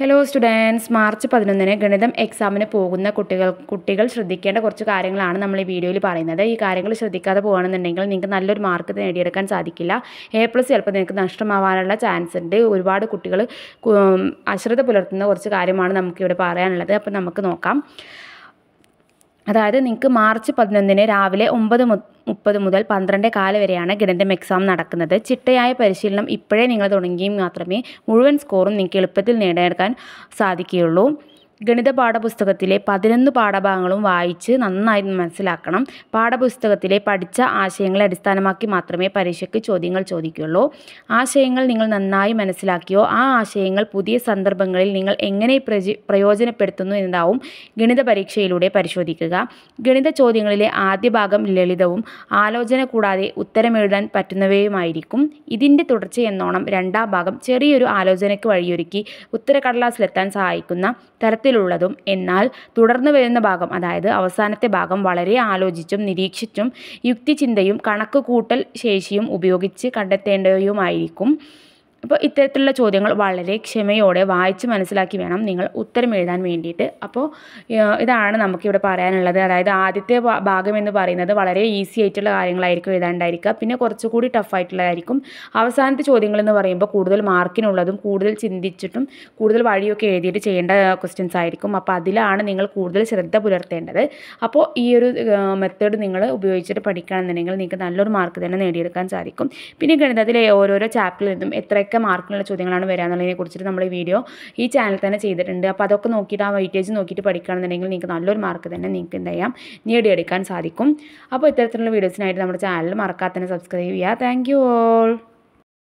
Hello students March പതിനൊന്നിന് ഗണിതം എക്സാമിന് പോകുന്ന കുട്ടികൾ കുട്ടികൾ ശ്രദ്ധിക്കേണ്ട കുറച്ച് കാര്യങ്ങളാണ് നമ്മൾ ഈ വീഡിയോയിൽ പറയുന്നത്. ഈ കാര്യങ്ങൾ ശ്രദ്ധിക്കാതെ പോകുകയാണെന്നുണ്ടെങ്കിൽ നിങ്ങൾക്ക് നല്ലൊരു മാർക്ക് നേടിയെടുക്കാൻ സാധിക്കില്ല. എ പ്ലസ് ചിലപ്പോൾ നിങ്ങൾക്ക് നഷ്ടമാവാനുള്ള ചാൻസ് ഉണ്ട്. ഒരുപാട് കുട്ടികൾ അശ്രദ്ധ പുലർത്തുന്ന കുറച്ച് കാര്യമാണ് നമുക്കിവിടെ പറയാനുള്ളത്. അപ്പോൾ നമുക്ക് നോക്കാം. അതായത് നിങ്ങൾക്ക് മാർച്ച് പതിനൊന്നിന് രാവിലെ ഒമ്പത് മുപ്പത് മുതൽ പന്ത്രണ്ട് കാൽ വരെയാണ് ഗണിതം എക്സാം നടക്കുന്നത്. ചിട്ടയായ പരിശീലനം ഇപ്പോഴേ നിങ്ങൾ തുടങ്ങിയും മാത്രമേ മുഴുവൻ സ്കോറും നിങ്ങൾക്ക് എളുപ്പത്തിൽ നേടിയെടുക്കാൻ സാധിക്കുകയുള്ളൂ. ഗണിത പാഠപുസ്തകത്തിലെ പതിനൊന്ന് പാഠഭാഗങ്ങളും വായിച്ച് നന്നായി മനസ്സിലാക്കണം. പാഠപുസ്തകത്തിലെ പഠിച്ച ആശയങ്ങളെ അടിസ്ഥാനമാക്കി മാത്രമേ പരീക്ഷയ്ക്ക് ചോദ്യങ്ങൾ ചോദിക്കുകയുള്ളൂ. ആശയങ്ങൾ നിങ്ങൾ നന്നായി മനസ്സിലാക്കിയോ ആ ആശയങ്ങൾ പുതിയ സന്ദർഭങ്ങളിൽ നിങ്ങൾ എങ്ങനെ പ്രയോജനപ്പെടുത്തുന്നു എന്നതാവും ഗണിത പരീക്ഷയിലൂടെ പരിശോധിക്കുക. ഗണിത ചോദ്യങ്ങളിലെ ആദ്യ ഭാഗം ലളിതവും ആലോചന കൂടാതെ ഉത്തരമെഴുതാൻ പറ്റുന്നവയുമായിരിക്കും. ഇതിന്റെ തുടർച്ചയെന്നോണം രണ്ടാം ഭാഗം ചെറിയൊരു ആലോചനയ്ക്ക് വഴിയൊരുക്കി ഉത്തരക്കടലാസിലെത്താൻ സഹായിക്കുന്ന തരത്തിലുള്ളതും എന്നാൽ തുടർന്ന് വരുന്ന ഭാഗം അതായത് അവസാനത്തെ ഭാഗം വളരെ ആലോചിച്ചും നിരീക്ഷിച്ചും യുക്തിചിന്തയും കണക്ക് കൂട്ടൽ ശേഷിയും ഉപയോഗിച്ച് കണ്ടെത്തേണ്ടവയുമായിരിക്കും. അപ്പോൾ ഇത്തരത്തിലുള്ള ചോദ്യങ്ങൾ വളരെ ക്ഷമയോടെ വായിച്ച് മനസ്സിലാക്കി വേണം നിങ്ങൾ ഉത്തരം എഴുതാൻ വേണ്ടിയിട്ട്. അപ്പോൾ ഇതാണ് നമുക്കിവിടെ പറയാനുള്ളത്. അതായത് ആദ്യത്തെ ഭാഗം എന്ന് പറയുന്നത് വളരെ ഈസി ആയിട്ടുള്ള കാര്യങ്ങളായിരിക്കും എഴുതാണ്ടായിരിക്കുക. പിന്നെ കുറച്ചുകൂടി ടഫായിട്ടുള്ളതായിരിക്കും അവസാനത്തെ ചോദ്യങ്ങൾ എന്ന് പറയുമ്പോൾ കൂടുതൽ മാർക്കിനുള്ളതും കൂടുതൽ ചിന്തിച്ചിട്ടും കൂടുതൽ വഴിയൊക്കെ എഴുതിയിട്ട് ചെയ്യേണ്ട ക്വസ്റ്റ്യൻസ് ആയിരിക്കും. അപ്പോൾ അതിലാണ് നിങ്ങൾ കൂടുതൽ ശ്രദ്ധ പുലർത്തേണ്ടത്. അപ്പോൾ ഈ ഒരു മെത്തേഡ് നിങ്ങൾ ഉപയോഗിച്ചിട്ട് പഠിക്കുകയാണെന്നുണ്ടെങ്കിൽ നിങ്ങൾക്ക് നല്ലൊരു മാർക്ക് തന്നെ നേടിയെടുക്കാൻ സാധിക്കും. പിന്നെ ഗണിതത്തിലെ ഓരോരോ ചാപ്റ്ററിൽ നിന്നും എത്രയൊക്കെ മാർക്കുള്ള ചോദ്യങ്ങളാണ് വരിക എന്നുള്ളതിനെ കുറിച്ചിട്ട് നമ്മൾ ഈ വീഡിയോ ഈ ചാനൽ തന്നെ ചെയ്തിട്ടുണ്ട്. അപ്പോൾ അതൊക്കെ നോക്കിയിട്ട് ആ വെയിറ്റേജ് നോക്കിയിട്ട് പഠിക്കുകയാണെന്നുണ്ടെങ്കിൽ നിങ്ങൾക്ക് നല്ലൊരു മാർക്ക് തന്നെ നിങ്ങൾക്ക് എന്ത് ചെയ്യാം? നേടിയെടുക്കാൻ സാധിക്കും. അപ്പോൾ ഇത്തരത്തിലുള്ള വീഡിയോസിനായിട്ട് നമ്മുടെ ചാനൽ മറക്കാതെ സബ്സ്ക്രൈബ് ചെയ്യുക. Thank all